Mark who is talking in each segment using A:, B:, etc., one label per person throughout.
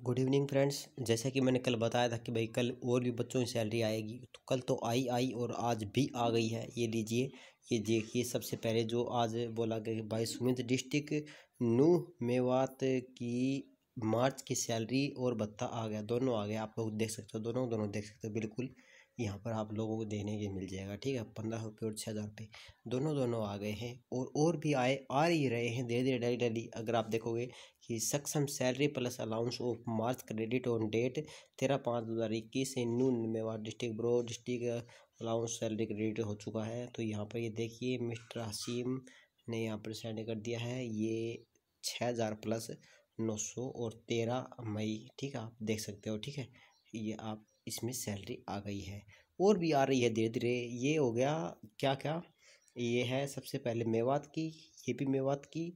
A: Good evening friends जैसा कि मैंने कल बताया था कि भाई कल और भी बच्चों की सैलरी आएगी तो कल तो आई आई और आज भी आ गई है। ये लीजिए, ये देखिए सबसे पहले जो आज बोला गया भाई सुमित डिस्ट्रिक्ट नू मेवात की मार्च की सैलरी और भत्ता आ गया। दोनों आ गया आप लोग देख सकते हो, दोनों दोनों देख सकते हो, बिल्कुल। यहाँ पर आप लोगों को देने के मिल जाएगा, ठीक है? पंद्रह रुपये और छः हज़ार रुपये। दोनों दोनों आ गए हैं और और भी आए, आ ही रहे हैं धीरे धीरे डेली डेली अगर आप देखोगे कि Saksham salary plus allowance of March credit on date तेरह पाँच दो हज़ार इक्कीस से Mewar district bro district allowance salary credit हो चुका है। तो यहाँ पर ये देखिए, मिस्टर हसीम ने यहाँ पर सेंड कर दिया है, ये छः हज़ार प्लस नौ सौ और तेरह मई, ठीक है? आप देख सकते हो, ठीक है? ये आप इसमें सैलरी आ गई है, और भी आ रही है धीरे धीरे ये हो गया क्या क्या ये है सबसे पहले मेवात की, ये भी मेवात की,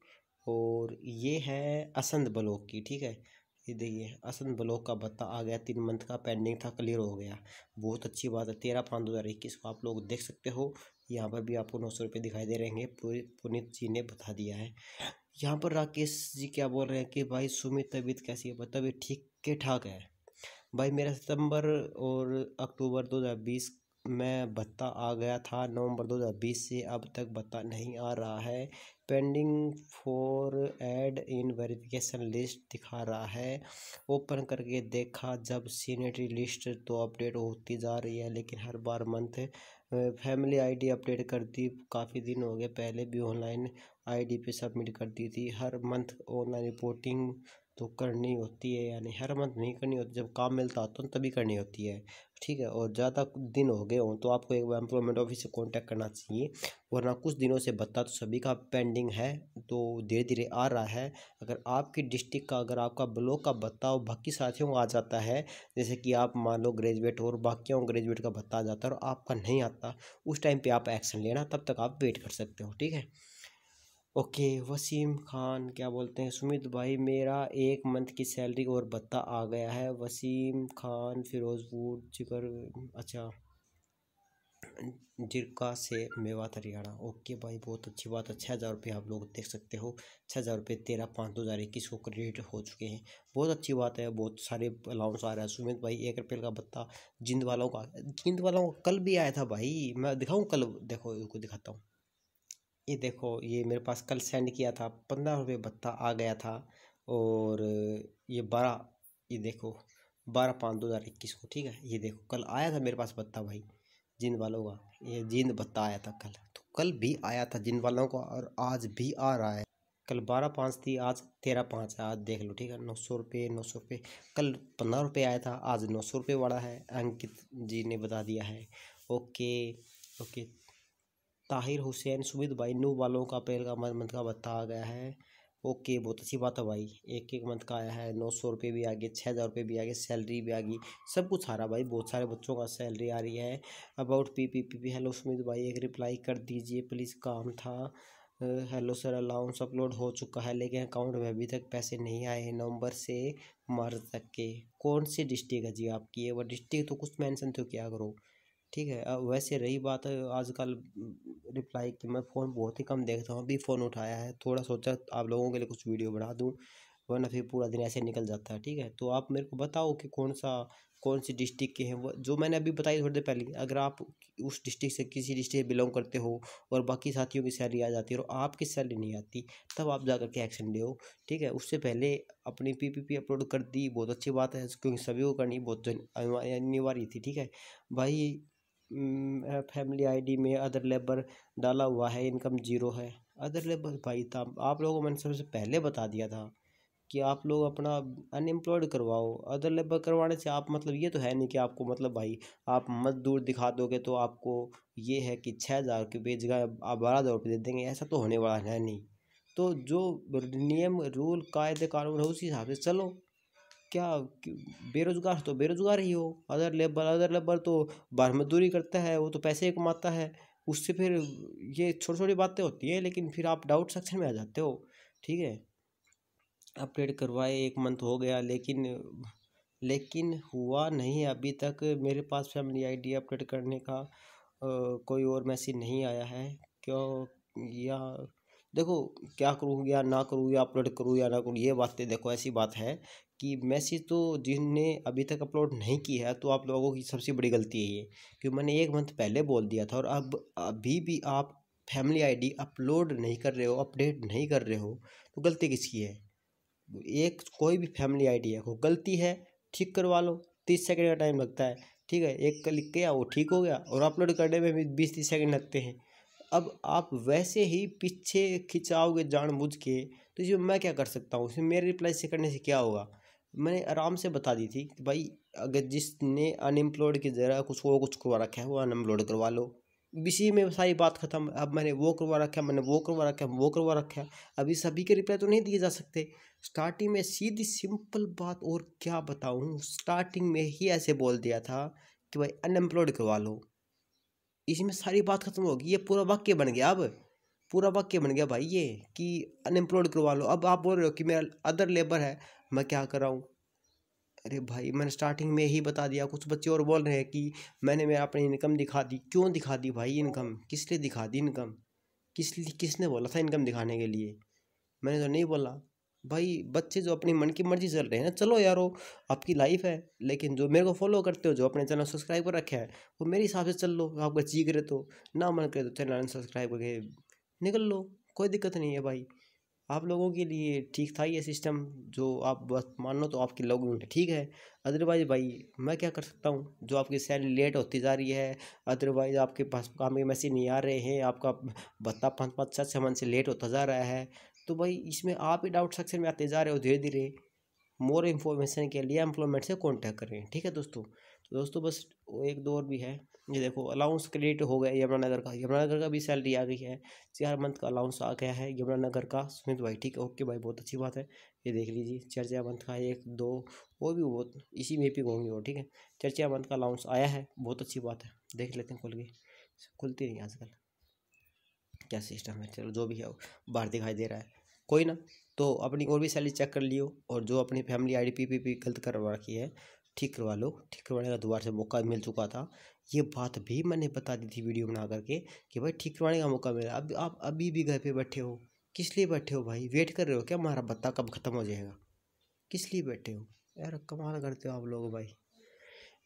A: और ये है असंत ब्लॉक की, ठीक है? ये देखिए असंत ब्लॉक का भत्ता आ गया, तीन मंथ का पेंडिंग था, क्लियर हो गया। बहुत अच्छी बात है, तेरह पाँच दो हज़ार इक्कीस को आप लोग देख सकते हो। यहाँ पर भी आपको नौ सौ रुपये दिखाई दे रहे हैं पुनीत जी ने बता दिया है। यहाँ पर राकेश जी क्या बोल रहे हैं कि, भाई सुमित, तबीयत कैसी है? तबीयत ठीक ठाक है। भाई मेरा सितंबर और अक्टूबर 2020 में भत्ता आ गया था, नवंबर 2020 से अब तक भत्ता नहीं आ रहा है। Pending for add in verification list दिखा रहा है। ओपन करके देखा, जब सीनेटरी लिस्ट तो अपडेट होती जा रही है, लेकिन हर बार मंथ फैमिली आईडी अपडेट कर दी काफ़ी दिन हो गए पहले भी ऑनलाइन आईडी पे सबमिट करती थी। हर मंथ ऑनलाइन रिपोर्टिंग तो करनी होती है यानी हर मंथ नहीं करनी होती, जब काम मिलता हो तो तभी करनी होती है। ठीक है, और ज़्यादा दिन हो गए हों तो आपको एक बार एम्प्लॉयमेंट ऑफ़िस से कॉन्टैक्ट करना चाहिए, वरना कुछ दिनों से बता तो सभी का पेंडिंग है तो धीरे धीरे आ रहा है। अगर आपकी डिस्ट्रिक्ट का, अगर आपका ब्लॉक का भत्ता और बाकी साथियों का आ जाता है, जैसे कि आप मान लो ग्रेजुएट हो और बाकियों ग्रेजुएट का भत्ता आ जाता है और आपका नहीं आता, उस टाइम पर आप एक्शन लेना, तब तक आप वेट कर सकते हो, ठीक है? ओके, वसीम खान, क्या बोलते हैं? सुमित भाई, मेरा एक मंथ की सैलरी और भत्ता आ गया है। वसीम खान फिरोजपुर जिकर अच्छा। जिरका से मेवात हरियाणा ओके भाई, बहुत अच्छी बात। है छः हज़ार रुपये आप लोग देख सकते हो। छः हज़ार रुपये तेरह पाँच दो हज़ार इक्कीस को क्रेडिट हो चुके हैं। बहुत अच्छी बात है, बहुत सारे अलाउंस आ रहा है। सुमित भाई, एक रुपये का भत्ता जिंद वालों का, जिंद वालों का कल भी आया था भाई। मैं दिखाऊँ? कल देखो इनको दिखाता हूँ। ये देखो, ये मेरे पास कल सेंड किया था, पंद्रह रुपये भत्ता आ गया था और ये बारह, ये देखो, बारह पाँच दो हज़ार इक्कीस को, ठीक है? ये देखो, कल आया था मेरे पास भत्ता भाई, जिन वालों का, ये जिंद भत्ता आया था कल। तो कल भी आया था जिन वालों का और आज भी आ रहा है। कल बारह पाँच थी, आज तेरह पाँच है, आज देख लो, ठीक है? नौ सौ रुपये, नौ सौ रुपये, कल पंद्रह रुपये आया था, आज नौ सौ रुपये वाला है, अंकित जी ने बता दिया है। ओके ओके ताहिर हुसैन, सुमित भाई, नू वालों का अप्रैल का मंथ का भत्ता आ गया है। ओके, बहुत अच्छी बात है भाई। एक एक मंथ का आया है, नौ सौ रुपये भी आ गए छः हज़ार रुपये भी आ गए, सैलरी भी आ गई। सब कुछ आ रहा भाई, बहुत सारे बच्चों का सैलरी आ रही है। About P P P P hello Sumit भाई, एक रिप्लाई कर दीजिए, प्लीज़, काम था। हेलो सर, अलाउंस अपलोड हो चुका है, लेकिन अकाउंट में अभी तक पैसे नहीं आए हैं, नवंबर से मार्च तक के। कौन सी डिस्ट्रिक्ट है जी आपकी? ये वो डिस्ट्रिक्ट तो कुछ मेंशन तो क्या करो। ठीक है वैसे रही बात, आजकल रिप्लाई कि मैं फ़ोन बहुत ही कम देखता हूँ, अभी फ़ोन उठाया है, थोड़ा सोचा आप लोगों के लिए कुछ वीडियो बना दूँ, वरना फिर पूरा दिन ऐसे निकल जाता है, ठीक है? तो आप मेरे को बताओ कि कौन सा, कौन सी डिस्ट्रिक्ट के हैं, वो जो मैंने अभी बताई थोड़ी देर पहले, अगर आप उस डिस्ट्रिक्ट से किसी डिस्ट्रिक्ट से बिलोंग करते हो और बाकी साथियों की सैलरी आ जाती है और आपकी सैलरी नहीं आती, तब आप जा करके एक्शन ले हो ठीक है? उससे पहले अपनी पी पी पी अपलोड कर दी, बहुत अच्छी बात है, क्योंकि सभी को करनी बहुत अनिवार्य थी, ठीक है? भाई फैमिली आईडी में अदर लेबर डाला हुआ है, इनकम ज़ीरो है। अदर लेबर भाई था आप लोगों को मैंने सबसे पहले बता दिया था कि आप लोग अपना अनएम्प्लॉयड करवाओ। अदर लेबर करवाने से आप मतलब ये तो है नहीं कि आपको मतलब भाई आप मजदूर दिखा दोगे तो आपको ये है कि छः हज़ार के बेच गए आप बारह हज़ार रुपये दे देंगे, ऐसा तो होने वाला है नहीं। तो जो नियम, रूल, कायदे, कानून है, उसी हिसाब से चलो। क्या बेरोज़गार तो बेरोज़गार ही हो। अदर लेबर अदर लेबर तो बाहर मजदूरी करता है वो तो पैसे कमाता है। उससे फिर ये छोटी छोटी बातें होती हैं लेकिन फिर आप डाउट सेक्शन में आ जाते हो ठीक है? अपडेट करवाए एक मंथ हो गया लेकिन लेकिन हुआ नहीं अभी तक। मेरे पास फैमिली आईडी अपडेट करने का आ, कोई और मैसेज नहीं आया है। क्यों या देखो, क्या करूँ या ना करूँ, या अपलोड करूँ या ना करूँ, ये बातें देखो, ऐसी बात है कि मैसेज तो जिनने अभी तक अपलोड नहीं किया है तो आप लोगों की सबसे बड़ी गलती है ये क्योंकि मैंने एक मंथ पहले बोल दिया था और अब, अभी भी आप फैमिली आईडी अपलोड नहीं कर रहे हो, अपडेट नहीं कर रहे हो तो गलती किसकी है? एक कोई भी फैमिली आईडी है, वो गलती है, ठीक करवा लो, तीस सेकंड का टाइम लगता है, ठीक है, एक क्लिक किया, वो ठीक हो गया और अपलोड करने में भी बीस तीस सेकंड लगते हैं। अब आप वैसे ही पीछे खिंचाओगे जानबूझ के तो इसमें मैं क्या कर सकता हूँ? इसमें मेरे रिप्लाई से करने से क्या होगा? मैंने आराम से बता दी थी कि भाई, अगर जिसने अनएम्प्लॉयड की जगह कुछ वो कुछ करवा रखा है, वो अनएम्प्लॉयड करवा लो। इसी में सारी बात खत्म। अब मैंने वो करवा रखा है, मैंने वो करवा रखा है, वो करवा रखा है। अभी सभी के रिप्लाई तो नहीं दिए जा सकते। स्टार्टिंग में सीधी सिंपल बात और क्या बताऊँ? स्टार्टिंग में ही ऐसे बोल दिया था कि भाई अनएम्प्लॉयड करवा लो। इसमें सारी बात खत्म होगी ये पूरा वाक्य बन गया अब। पूरा वाक्य बन गया भाई ये कि अनएम्प्लॉयड करवा लो। अब आप बोल रहे हो कि मेरा अदर लेबर है, मैं क्या कर रहा हूँ? अरे भाई, मैंने स्टार्टिंग में ही बता दिया। कुछ बच्चे और बोल रहे हैं कि मैंने मेरा अपनी इनकम दिखा दी। क्यों दिखा दी भाई इनकम किस लिए दिखा दी इनकम किस लिए किसने बोला था इनकम दिखाने के लिए? मैंने तो नहीं बोला। भाई, बच्चे जो अपनी मन की मर्ज़ी चल रहे हैं, चलो यारो, आपकी लाइफ है, लेकिन जो मेरे को फॉलो करते हो, जो अपने चैनल सब्सक्राइब कर रखे हैं, वो मेरे हिसाब से चल लो, आपका जी करे तो ना मन करे तो चैनल सब्सक्राइब करके निकल लो, कोई दिक्कत नहीं है भाई। आप लोगों के लिए ठीक था ये सिस्टम जो आप बस मान तो आपकी लोग ठीक है? अदरवाइज़ भाई, मैं क्या कर सकता हूँ? जो आपकी सैलरी लेट होती जा रही है अदरवाइज़ आपके पास काम के मैसेज नहीं आ रहे हैं, आपका भत्ता पाँच पाँच छः छः मंथ से लेट होता जा रहा है तो भाई इसमें आप ही डाउट सेक्शन में आते जा रहे हो धीरे धीरे। मोर इन्फॉर्मेशन के लिए एम्प्लॉयमेंट से कॉन्टैक्ट करें ठीक है दोस्तों? तो दोस्तों बस एक दो और भी है। ये देखो अलाउंस क्रेडिट हो गया यमुनानगर का। यमुनानगर का भी सैलरी आ गई है। चार मंथ का अलाउंस आ गया है यमुनानगर का। सुमित भाई, ठीक है? ओके भाई, बहुत अच्छी बात है। ये देख लीजिए चार चार मंथ का एक, दो, वो भी बहुत, इसी में पिक होंगे वो, ठीक है? चार चार मंथ का अलाउंस आया है, बहुत अच्छी बात है। देख लेते हैं खुल के। खुलती नहीं आजकल। क्या सिस्टम है? चलो, जो भी है, बाहर दिखाई दे रहा है। कोई ना तो अपनी और भी सैलरी चेक कर लियो और जो अपनी family I D P P गलत करवा रखी है, ठीक करवा लो। ठीक करवाने का दोबारा से मौका मिल चुका था। ये बात भी मैंने बता दी थी वीडियो बना करके कि भाई ठीक करवाने का मौका मिला। अब आप अभी भी घर पे बैठे हो, किस लिए बैठे हो भाई? वेट कर रहे हो क्या? हमारा बत्ता कब ख़त्म हो जाएगा? किस लिए बैठे हो? यार, कमाल करते हो आप लोग भाई।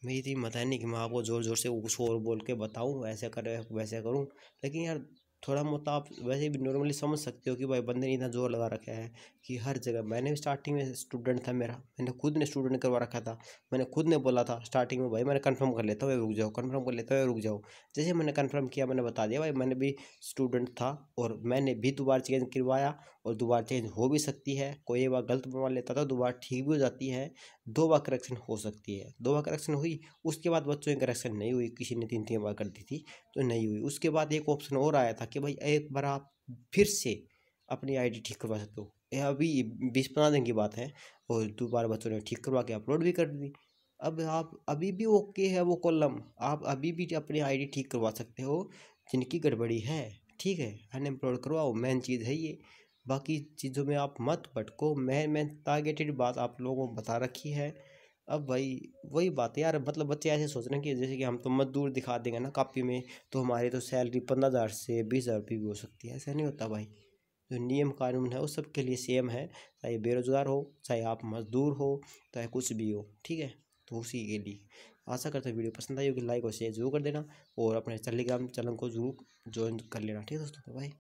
A: मेरी तो ये मत है नहीं कि मैं आपको ज़ोर ज़ोर से कुछ और बोल के बताऊँ, ऐसे करे, वैसे करूँ। लेकिन यार थोड़ा बहुत आप वैसे भी नॉर्मली समझ सकते हो कि भाई बंदे ने इतना ज़ोर लगा रखा है। कि हर जगह। मैंने भी स्टार्टिंग में स्टूडेंट था मेरा। मैंने खुद ने स्टूडेंट करवा रखा था। मैंने खुद ने बोला था स्टार्टिंग में, भाई, मैंने कंफर्म कर लेता हूँ रुक जाओ कंफर्म कर लेता हूँ रुक जाओ। जैसे मैंने कंफर्म किया, मैंने बता दिया, भाई, मैंने भी स्टूडेंट था और मैंने भी दोबारा चेंज करवाया और दोबारा चेंज हो भी सकती है। कोई एक बार गलत बनवा लेता था, दोबारा ठीक भी हो जाती है। दो बार करेक्शन हो सकती है। दो बार करेक्शन हुई, उसके बाद बच्चों की करेक्शन नहीं हुई। किसी ने तीन तीन बार कर दी थी तो नहीं हुई। उसके बाद एक ऑप्शन और आया था कि, भाई, एक बार आप फिर से अपनी आईडी ठीक करवा सकते हो। यह अभी बीस पंद्रह दिन की बात है और दोबारा बच्चों ने ठीक करवा के अपलोड भी कर दी। अब आप, अभी भी ओके है वो कॉलम। आप अभी भी अपनी आईडी ठीक करवा सकते हो, जिनकी गड़बड़ी है। ठीक है, अनएम्प्लॉयड करवाओ, मेन चीज़ है ये। बाकी चीज़ों में आप मत भटको। मैं मैं टारगेटेड बात आप लोगों को बता रखी है। अब भाई वही बात है यार मतलब बच्चे ऐसे सोच रहे हैं कि जैसे कि हम तो मजदूर दिखा देंगे ना कापी में तो हमारी तो सैलरी पंद्रह हज़ार से बीस हज़ार रुपये भी हो सकती है। ऐसा नहीं होता भाई। जो नियम कानून है वो सबके लिए सेम है। चाहे बेरोज़गार हो, चाहे आप मजदूर हो, चाहे कुछ भी हो, ठीक है? तो उसी के लिए। आशा करते वीडियो पसंद आई होगी, लाइक और शेयर ज़रूर कर देना और अपने टेलीग्राम चैनल को ज़रूर ज्वाइन कर लेना। ठीक है दोस्तों भाई